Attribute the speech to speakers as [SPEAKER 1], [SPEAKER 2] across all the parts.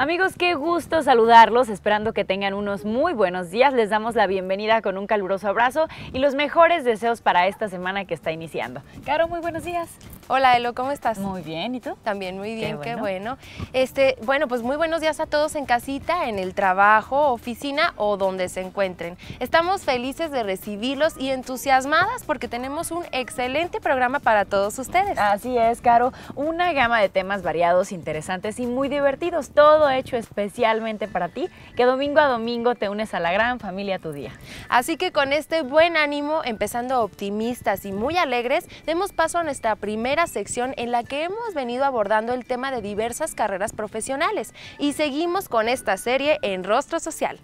[SPEAKER 1] Amigos, qué gusto saludarlos, esperando que tengan unos muy buenos días. Les damos la bienvenida con un caluroso abrazo y los mejores deseos para esta semana que está iniciando. Caro, muy buenos días.
[SPEAKER 2] Hola Elo, ¿cómo estás?
[SPEAKER 1] Muy bien, ¿y tú?
[SPEAKER 2] También muy bien, qué bueno. Este, bueno, pues muy buenos días a todos en casita, en el trabajo, oficina o donde se encuentren. Estamos felices de recibirlos y entusiasmadas porque tenemos un excelente programa para todos ustedes.
[SPEAKER 1] Así es, Caro, una gama de temas variados, interesantes y muy divertidos, todo hecho especialmente para ti, que domingo a domingo te unes a la gran familia Tu Día.
[SPEAKER 2] Así que con este buen ánimo, empezando optimistas y muy alegres, demos paso a nuestra primera sección en la que hemos venido abordando el tema de diversas carreras profesionales y seguimos con esta serie en Rostro Social.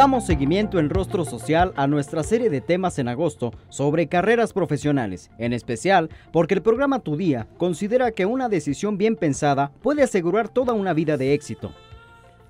[SPEAKER 3] Damos seguimiento en Rostro Social a nuestra serie de temas en agosto sobre carreras profesionales, en especial porque el programa Tu Día considera que una decisión bien pensada puede asegurar toda una vida de éxito.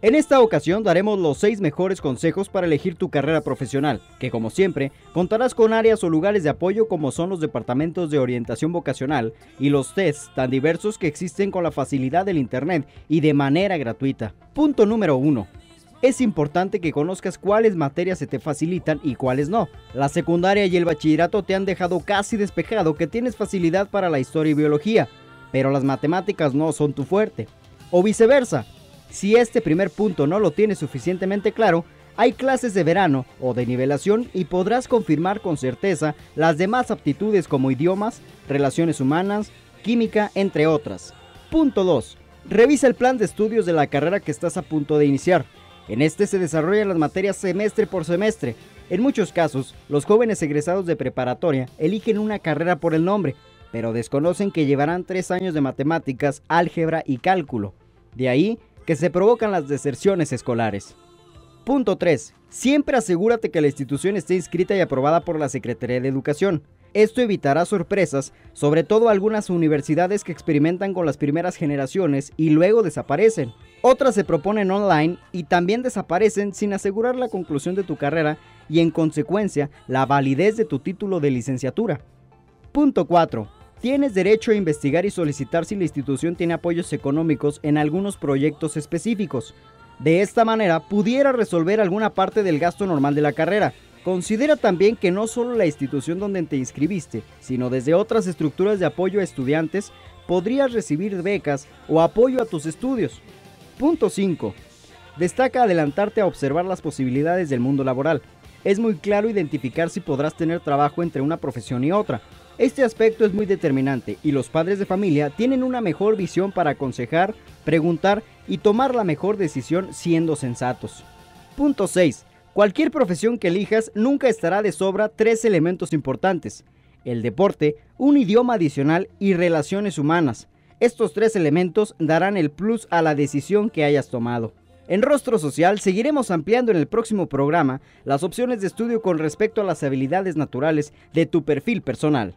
[SPEAKER 3] En esta ocasión daremos los 6 mejores consejos para elegir tu carrera profesional, que como siempre contarás con áreas o lugares de apoyo como son los departamentos de orientación vocacional y los tests tan diversos que existen con la facilidad del Internet y de manera gratuita. Punto número 1. Es importante que conozcas cuáles materias se te facilitan y cuáles no. La secundaria y el bachillerato te han dejado casi despejado que tienes facilidad para la historia y biología, pero las matemáticas no son tu fuerte. O viceversa, si este primer punto no lo tienes suficientemente claro, hay clases de verano o de nivelación y podrás confirmar con certeza las demás aptitudes como idiomas, relaciones humanas, química, entre otras. Punto 2. Revisa el plan de estudios de la carrera que estás a punto de iniciar. En este se desarrollan las materias semestre por semestre. En muchos casos, los jóvenes egresados de preparatoria eligen una carrera por el nombre, pero desconocen que llevarán tres años de matemáticas, álgebra y cálculo. De ahí que se provocan las deserciones escolares. Punto 3. Siempre asegúrate que la institución esté inscrita y aprobada por la Secretaría de Educación. Esto evitará sorpresas, sobre todo algunas universidades que experimentan con las primeras generaciones y luego desaparecen. Otras se proponen online y también desaparecen sin asegurar la conclusión de tu carrera y en consecuencia la validez de tu título de licenciatura. Punto 4. Tienes derecho a investigar y solicitar si la institución tiene apoyos económicos en algunos proyectos específicos. De esta manera pudiera resolver alguna parte del gasto normal de la carrera. Considera también que no solo la institución donde te inscribiste, sino desde otras estructuras de apoyo a estudiantes podrías recibir becas o apoyo a tus estudios. Punto 5. Destaca adelantarte a observar las posibilidades del mundo laboral. Es muy claro identificar si podrás tener trabajo entre una profesión y otra. Este aspecto es muy determinante y los padres de familia tienen una mejor visión para aconsejar, preguntar y tomar la mejor decisión siendo sensatos. Punto 6. Cualquier profesión que elijas nunca estará de sobra tres elementos importantes. El deporte, un idioma adicional y relaciones humanas. Estos tres elementos darán el plus a la decisión que hayas tomado. En Rostro Social seguiremos ampliando en el próximo programa las opciones de estudio con respecto a las habilidades naturales de tu perfil personal.